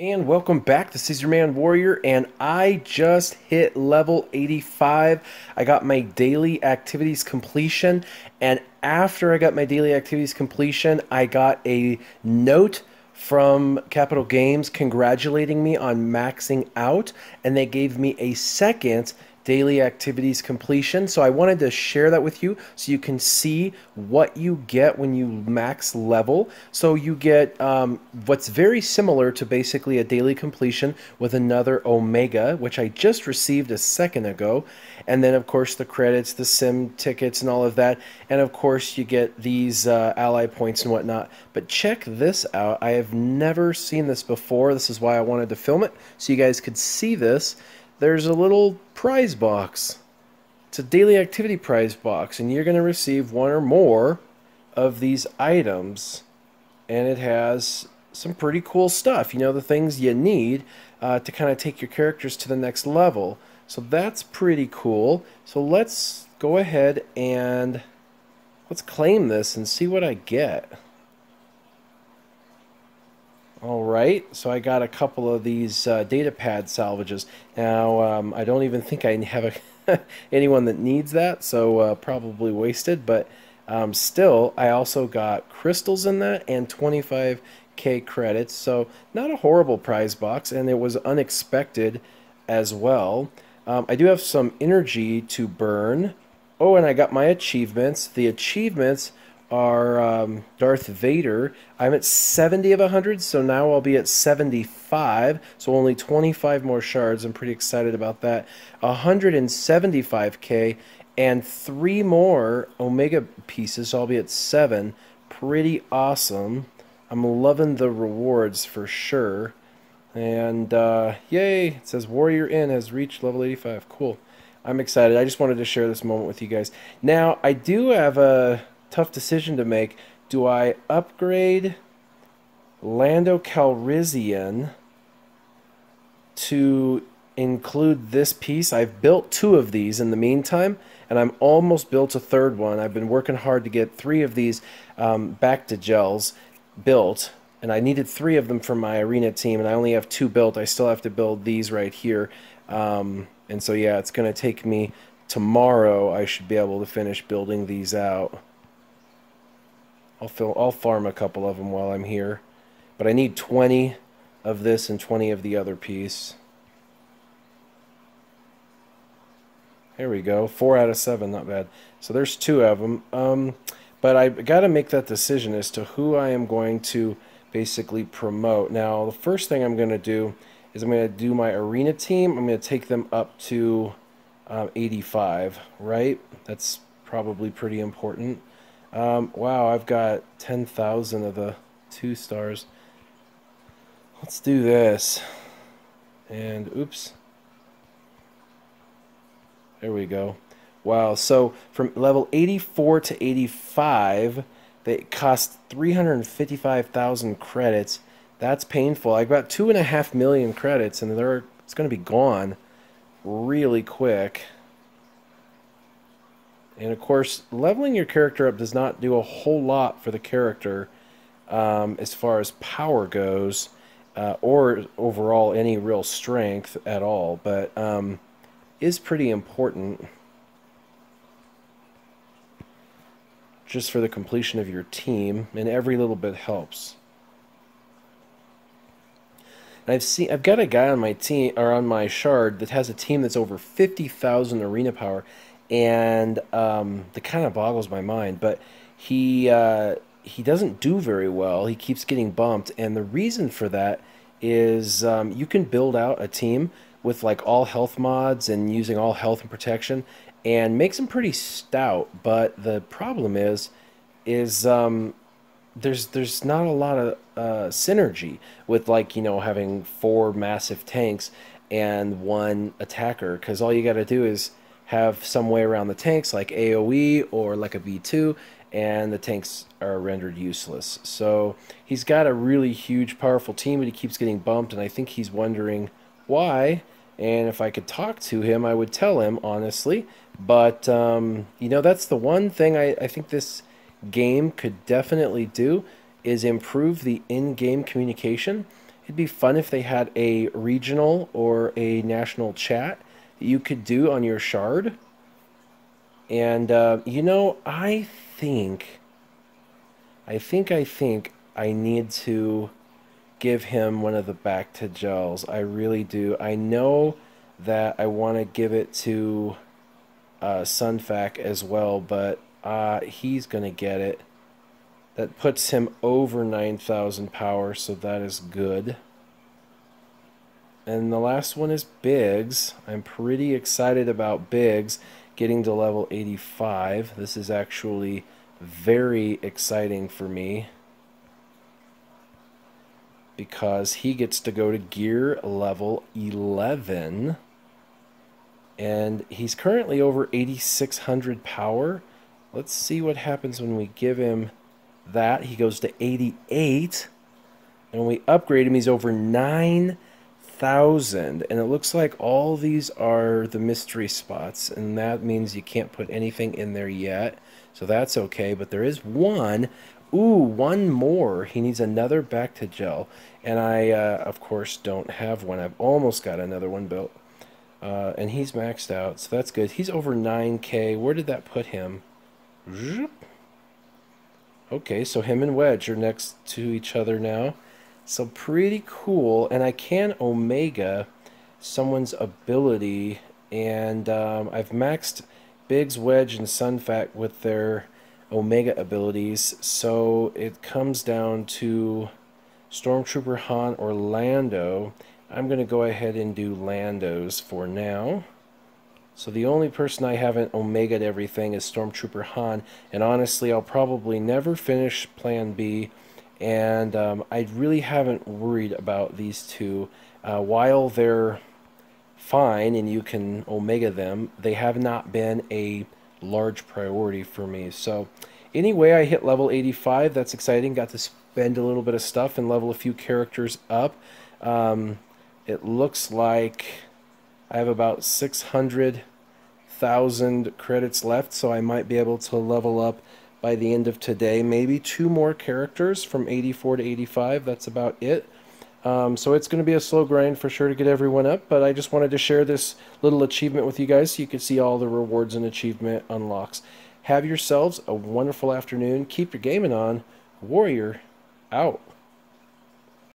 And welcome back. Is your man Warrior, and I just hit level 85. I got my daily activities completion, and after I got my daily activities completion, I got a note from Capital Games congratulating me on maxing out, and they gave me a second daily activities completion. So I wanted to share that with you so you can see what you get when you max level. So you get um, what's very similar to basically a daily completion with another Omega, which I just received a second ago. And then, of course, the credits, the sim tickets, and all of that. And of course, you get these uh, ally points and whatnot. But check this out. I have never seen this before. This is why I wanted to film it so you guys could see this there's a little prize box. It's a daily activity prize box, and you're going to receive one or more of these items. And it has some pretty cool stuff. You know, the things you need uh, to kind of take your characters to the next level. So that's pretty cool. So let's go ahead and let's claim this and see what I get. All right, so I got a couple of these uh, data pad salvages. Now, um, I don't even think I have a anyone that needs that, so uh, probably wasted, but um, still, I also got crystals in that and 25k credits, so not a horrible prize box, and it was unexpected as well. Um, I do have some energy to burn. Oh, and I got my achievements. The achievements are um, Darth Vader. I'm at 70 of 100, so now I'll be at 75. So only 25 more shards. I'm pretty excited about that. 175k and three more Omega pieces. So I'll be at seven. Pretty awesome. I'm loving the rewards for sure. And uh, yay, it says Warrior Inn has reached level 85. Cool. I'm excited. I just wanted to share this moment with you guys. Now, I do have a tough decision to make. Do I upgrade Lando Calrissian to include this piece? I've built two of these in the meantime, and I'm almost built a third one. I've been working hard to get three of these um, to gels built, and I needed three of them for my arena team, and I only have two built. I still have to build these right here. Um, and so, yeah, it's going to take me tomorrow. I should be able to finish building these out. I'll fill, I'll farm a couple of them while I'm here. But I need 20 of this and 20 of the other piece. There we go. Four out of seven, not bad. So there's two of them. Um, but I got to make that decision as to who I am going to basically promote. Now, the first thing I'm going to do is I'm going to do my arena team. I'm going to take them up to um, 85, right? That's probably pretty important. Um, wow, I've got 10,000 of the two stars. Let's do this. And oops. There we go. Wow, so from level 84 to 85, they cost 355,000 credits. That's painful. I got two and a half million credits, and they're it's going to be gone really quick. And of course, leveling your character up does not do a whole lot for the character um, as far as power goes, uh, or overall any real strength at all, but um, is pretty important just for the completion of your team, and every little bit helps. I've seen I've got a guy on my team or on my shard that has a team that's over 50,000 arena power and um, that kind of boggles my mind. But he uh, he doesn't do very well. He keeps getting bumped, and the reason for that is um, you can build out a team with like all health mods and using all health and protection, and makes them pretty stout. But the problem is, is um, there's there's not a lot of uh, synergy with like you know having four massive tanks and one attacker because all you got to do is have some way around the tanks like AoE or like a V2 and the tanks are rendered useless. So he's got a really huge powerful team but he keeps getting bumped and I think he's wondering why and if I could talk to him I would tell him honestly but um, you know that's the one thing I, I think this game could definitely do is improve the in-game communication It'd be fun if they had a regional or a national chat you could do on your shard. And, uh, you know, I think, I think, I think I need to give him one of the bacta gels. I really do. I know that I want to give it to uh, Sun Fac as well, but uh, he's going to get it. That puts him over 9,000 power, so that is good. And the last one is Biggs. I'm pretty excited about Biggs getting to level 85. This is actually very exciting for me because he gets to go to gear level 11 and he's currently over 8600 power let's see what happens when we give him that he goes to 88 and when we upgrade him he's over 9000 and it looks like all these are the mystery spots and that means you can't put anything in there yet so that's okay but there is one Ooh, one more. He needs another bacta gel. And I, uh, of course, don't have one. I've almost got another one built. Uh, and he's maxed out, so that's good. He's over 9k. Where did that put him? Okay, so him and Wedge are next to each other now. So pretty cool. And I can Omega someone's ability. And um, I've maxed Biggs, Wedge, and Sun Fac with their Omega abilities. So it comes down to Stormtrooper Han or Lando. I'm going to go ahead and do Lando's for now. So the only person I haven't Omega'd everything is Stormtrooper Han. And honestly, I'll probably never finish Plan B. And um, I really haven't worried about these two. Uh, while they're fine and you can Omega them, they have not been a large priority for me. So anyway, I hit level 85. That's exciting. Got to spend a little bit of stuff and level a few characters up. Um, it looks like I have about 600,000 credits left, so I might be able to level up by the end of today. Maybe two more characters from 84 to 85. That's about it. Um, so it's going to be a slow grind for sure to get everyone up, but I just wanted to share this little achievement with you guys so you can see all the rewards and achievement unlocks. Have yourselves a wonderful afternoon. Keep your gaming on. Warrior out.